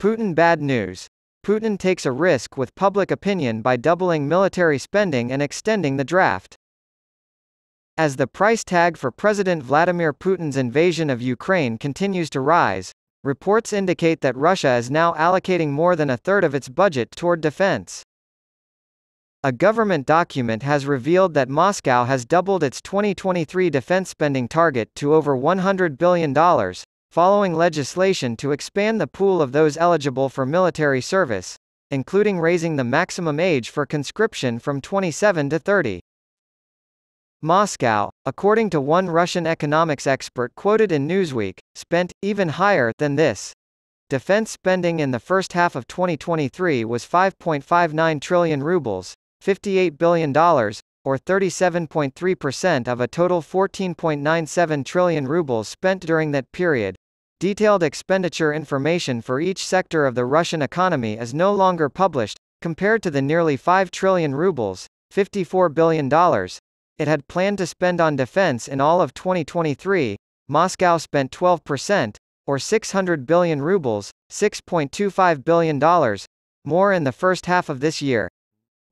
Putin bad news. Putin takes a risk with public opinion by doubling military spending and extending the draft. As the price tag for President Vladimir Putin's invasion of Ukraine continues to rise, reports indicate that Russia is now allocating more than a third of its budget toward defense. A government document has revealed that Moscow has doubled its 2023 defense spending target to over $100 billion, following legislation to expand the pool of those eligible for military service, including raising the maximum age for conscription from 27 to 30. Moscow, according to one Russian economics expert quoted in Newsweek, spent even higher than this. Defense spending in the first half of 2023 was 5.59 trillion rubles, $58 billion, or 37.3% of a total 14.97 trillion rubles spent during that period. Detailed expenditure information for each sector of the Russian economy is no longer published, compared to the nearly 5 trillion rubles, $54 billion, it had planned to spend on defense in all of 2023, Moscow spent 12%, or 600 billion rubles, $6.25 billion, more in the first half of this year.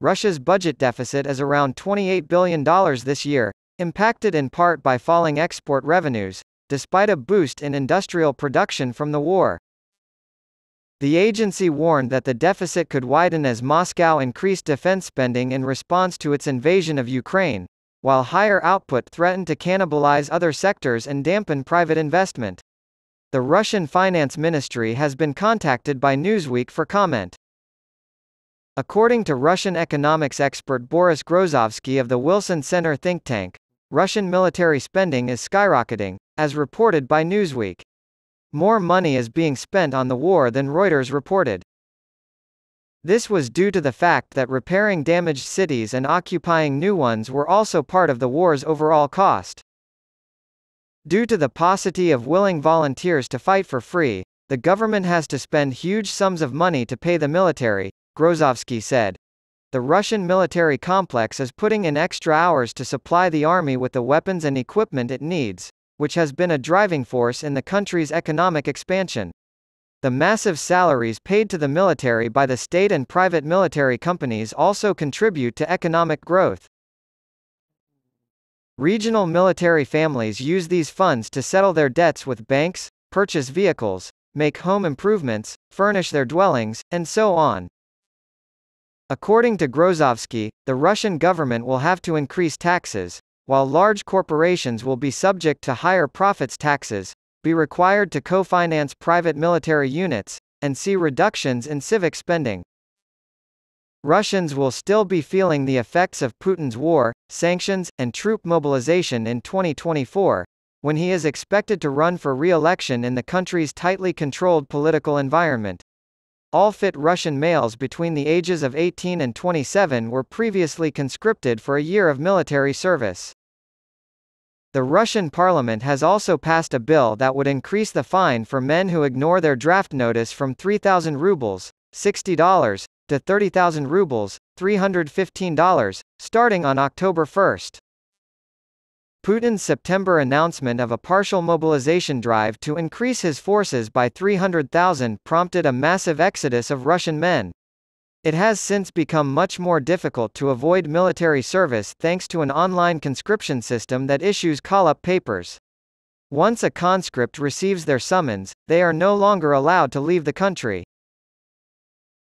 Russia's budget deficit is around $28 billion this year, impacted in part by falling export revenues, despite a boost in industrial production from the war. The agency warned that the deficit could widen as Moscow increased defense spending in response to its invasion of Ukraine, while higher output threatened to cannibalize other sectors and dampen private investment. The Russian Finance Ministry has been contacted by Newsweek for comment. According to Russian economics expert Boris Grozovsky of the Wilson Center think tank, Russian military spending is skyrocketing, as reported by Newsweek. More money is being spent on the war than Reuters reported. This was due to the fact that repairing damaged cities and occupying new ones were also part of the war's overall cost. Due to the paucity of willing volunteers to fight for free, the government has to spend huge sums of money to pay the military, Grozovsky said. The Russian military complex is putting in extra hours to supply the army with the weapons and equipment it needs, which has been a driving force in the country's economic expansion. The massive salaries paid to the military by the state and private military companies also contribute to economic growth. Regional military families use these funds to settle their debts with banks, purchase vehicles, make home improvements, furnish their dwellings, and so on. According to Grozovsky, the Russian government will have to increase taxes, while large corporations will be subject to higher profits taxes, be required to co-finance private military units, and see reductions in civic spending. Russians will still be feeling the effects of Putin's war, sanctions, and troop mobilization in 2024, when he is expected to run for re-election in the country's tightly controlled political environment. All fit Russian males between the ages of 18 and 27 were previously conscripted for a year of military service. The Russian parliament has also passed a bill that would increase the fine for men who ignore their draft notice from 3,000 rubles, $60, to 30,000 rubles, $315, starting on October 1. Putin's September announcement of a partial mobilization drive to increase his forces by 300,000 prompted a massive exodus of Russian men. It has since become much more difficult to avoid military service thanks to an online conscription system that issues call-up papers. Once a conscript receives their summons, they are no longer allowed to leave the country.